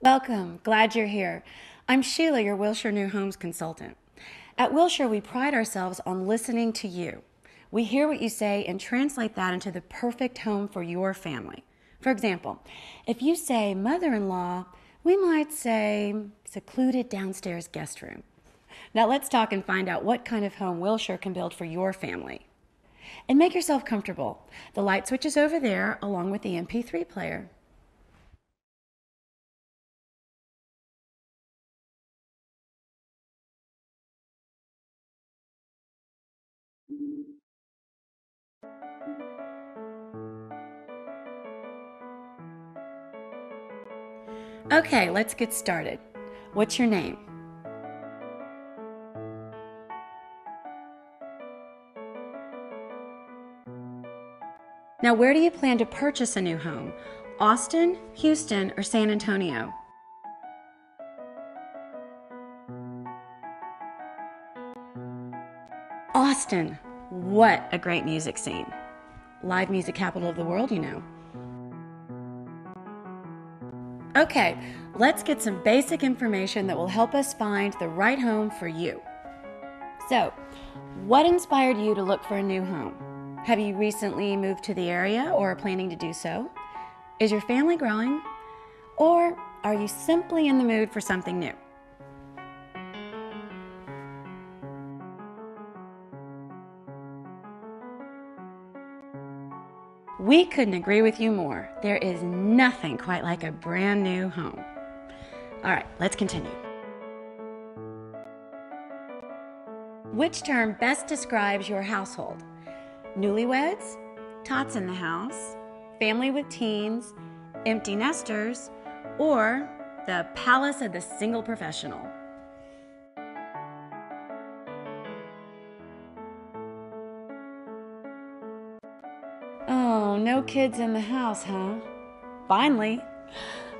Welcome. Glad you're here. I'm Sheila, your Wilshire New Homes consultant. At Wilshire, we pride ourselves on listening to you. We hear what you say and translate that into the perfect home for your family. For example, if you say mother in law, we might say secluded downstairs guest room. Now let's talk and find out what kind of home Wilshire can build for your family. And make yourself comfortable. The light switch is over there along with the MP3 player. Okay, let's get started. What's your name? Now, where do you plan to purchase a new home? Austin, Houston, or San Antonio? Austin. What a great music scene. Live music capital of the world, you know. Okay, let's get some basic information that will help us find the right home for you. So, what inspired you to look for a new home? Have you recently moved to the area or are planning to do so? Is your family growing? Or are you simply in the mood for something new? We couldn't agree with you more. There is nothing quite like a brand new home. All right, let's continue. Which term best describes your household? newlyweds, tots in the house, family with teens, empty nesters, or the palace of the single professional. Oh, no kids in the house, huh? Finally.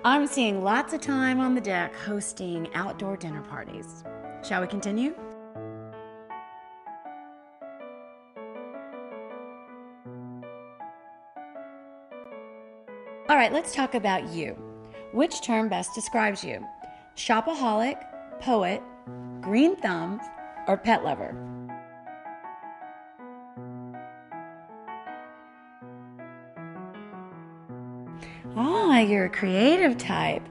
I'm seeing lots of time on the deck hosting outdoor dinner parties. Shall we continue? All right, let's talk about you. Which term best describes you? Shopaholic, poet, green thumb, or pet lover? Ah, you're a creative type.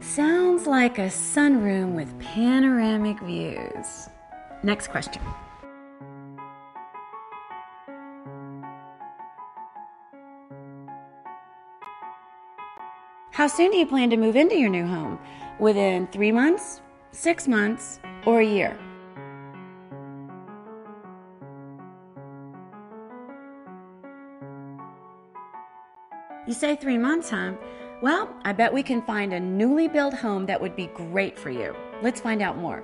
Sounds like a sunroom with panoramic views. Next question. How soon do you plan to move into your new home? Within three months, six months, or a year? You say three months, huh? Well, I bet we can find a newly built home that would be great for you. Let's find out more.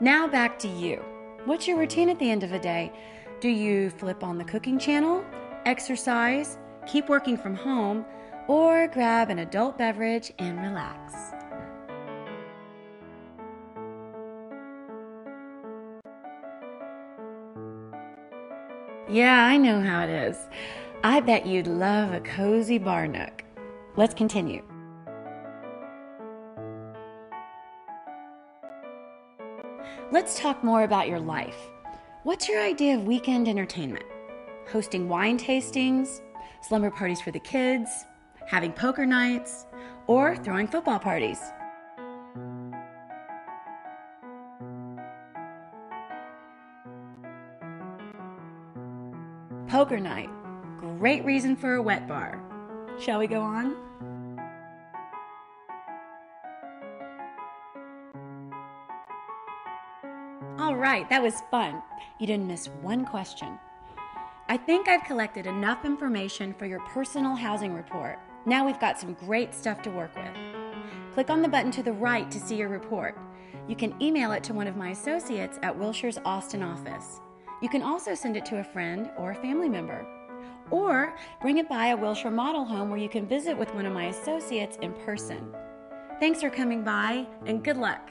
Now back to you. What's your routine at the end of the day? Do you flip on the cooking channel, exercise, keep working from home, or grab an adult beverage and relax? Yeah, I know how it is. I bet you'd love a cozy bar nook. Let's continue. Let's talk more about your life. What's your idea of weekend entertainment? Hosting wine tastings, slumber parties for the kids, having poker nights, or throwing football parties? Poker night. Great reason for a wet bar. Shall we go on? All right, that was fun. You didn't miss one question. I think I've collected enough information for your personal housing report. Now we've got some great stuff to work with. Click on the button to the right to see your report. You can email it to one of my associates at Wilshire's Austin office. You can also send it to a friend or a family member. Or bring it by a Wilshire model home where you can visit with one of my associates in person. Thanks for coming by and good luck.